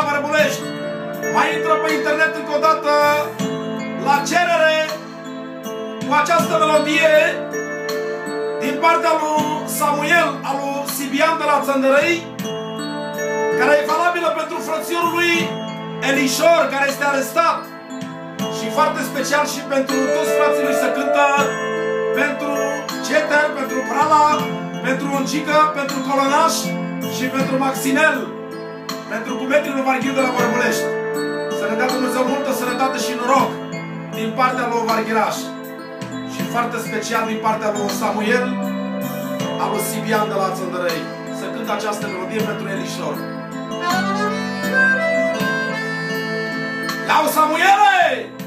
la Vărbulești. Mai intră pe internet încă o dată la cerere cu această melodie din partea lui Samuel, al lui Sibian de la Țăndărăi, care e valabilă pentru frățiorul lui Elișor, care este arestat. Și foarte special și pentru toți frații lui să cântă pentru Ceter, pentru Prala, pentru Oncică, pentru Colonaș și pentru Maxinel, pentru cumetrii lui Varghiu de la Bărbulești. Să ne dea Dumnezeu multă sănătate și noroc din partea lui Varghiraș și foarte special din partea lui Samuel, al lui Sibian de la Țăndărăi. Să cântă această melodie pentru Elișor. Lau Samuele!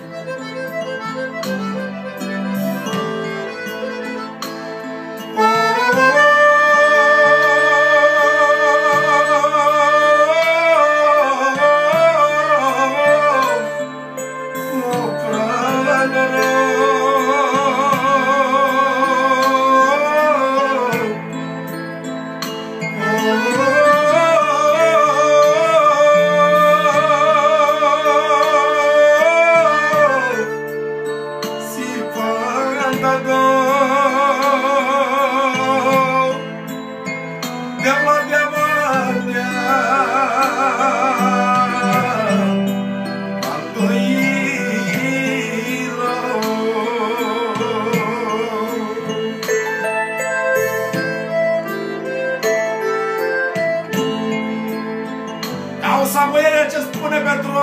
Au Samuel ce spune pentru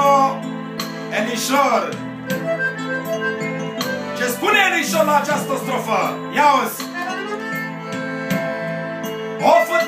Elișor. Ce spune Elișor la această strofă? Ia uzi! O fă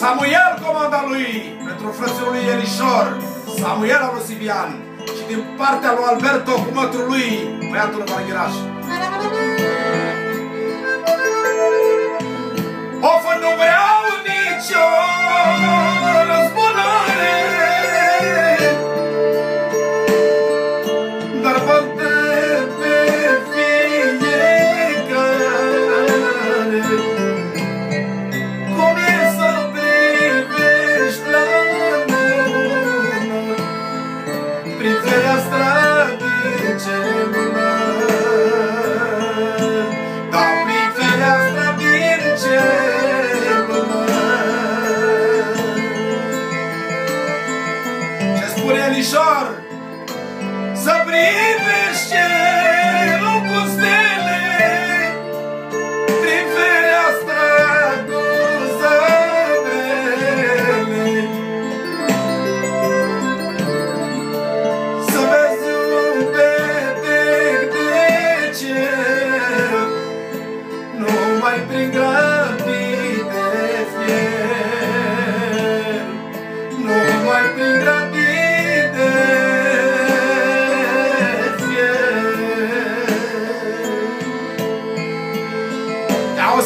Samuel, comanda lui, pentru frățiul lui Elișor, Samuel al lui Sibian și din partea lui Alberto, cu mătrul lui, băiatul Varghiraș. Of, nu vreau nicio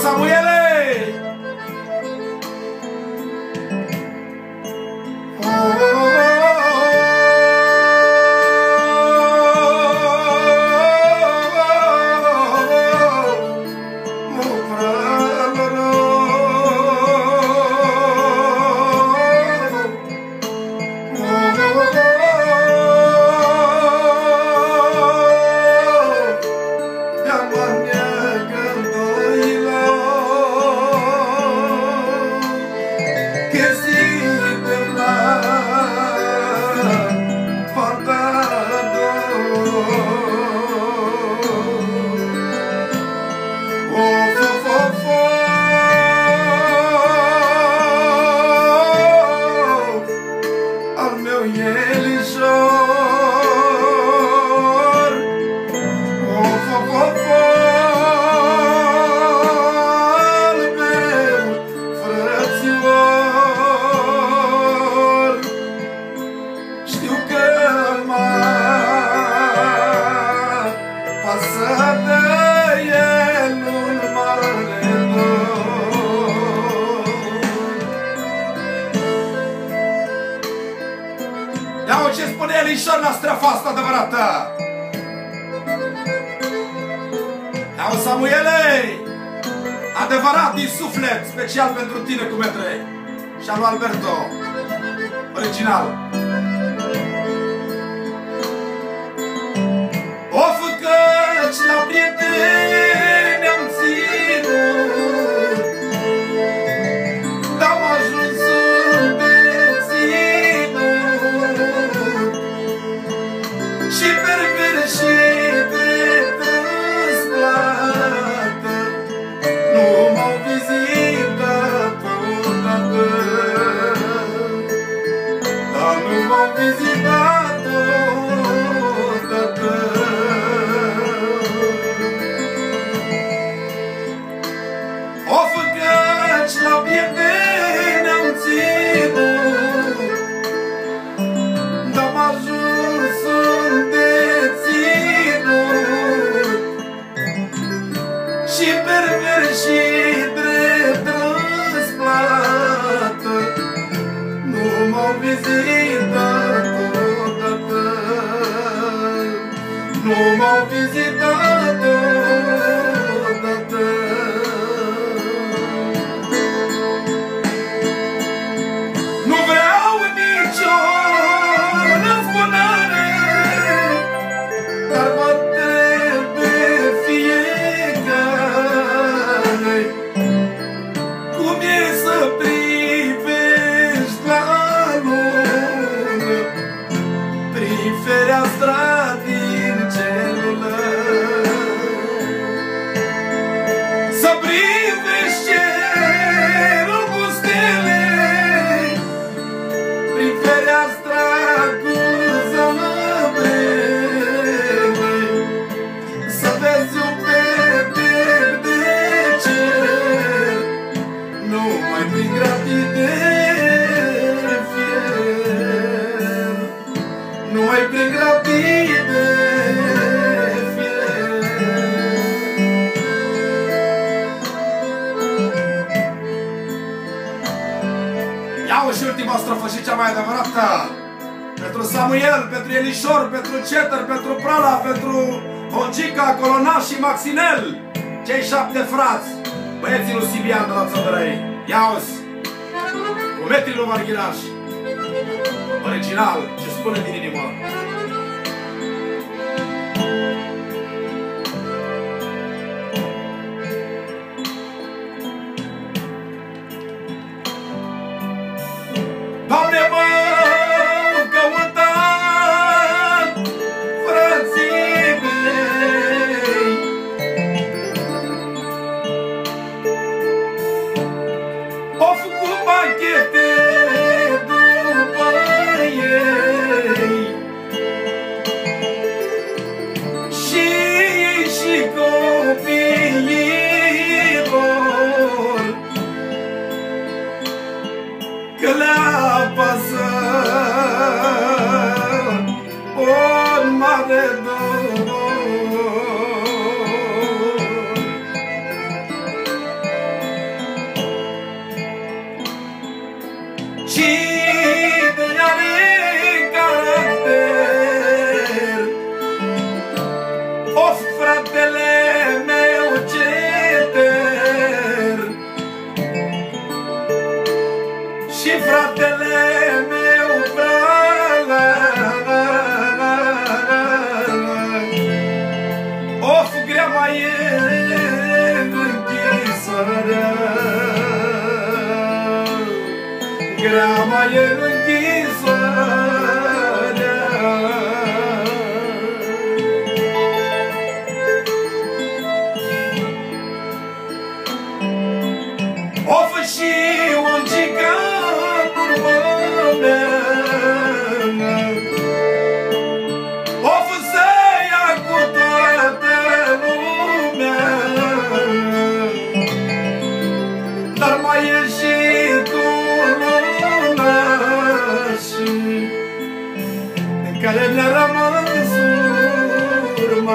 Samuel. de au ce spune Elișor noastră a fost adevărată. Au Samuele, adevărat din suflet, special pentru tine cu metre. Și al Alberto, original. O făcăci la prieteni, ultima strofă și cea mai adevărată. Pentru Samuel, pentru Elișor, pentru Ceter, pentru Prala, pentru Honcica, Colonaș și Maxinel. Cei șapte frați, băieții lui Sibian de la Țădărei. Ia-uzi! Cu metri lui Original, ce spune din inimă. deserve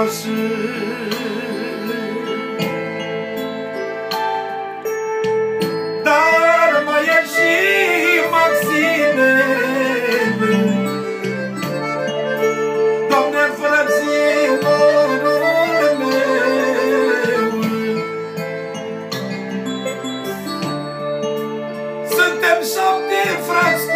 消失。Dar mai e și Maxine Doamne, fără ținonul Suntem șapte frați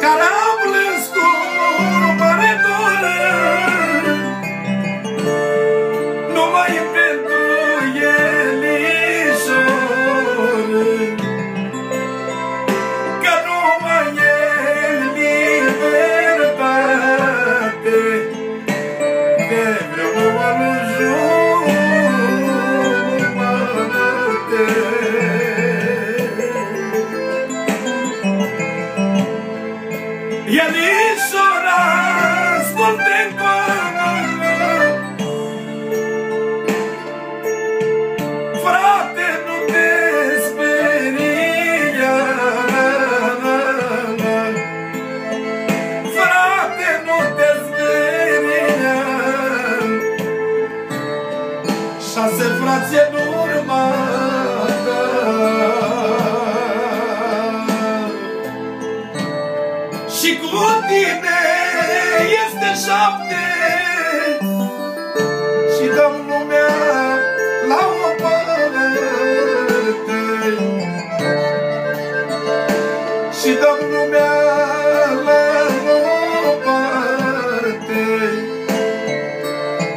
Caralho! Yeah, glutine este șapte. Și dăm lumea la o parte Și dăm lumea la o parte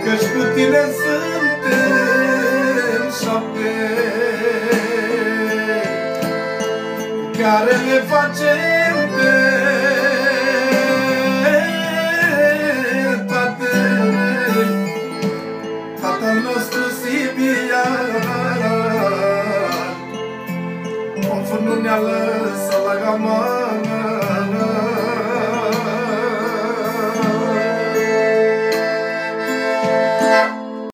Căci cu tine suntem șapte. Care le facem pe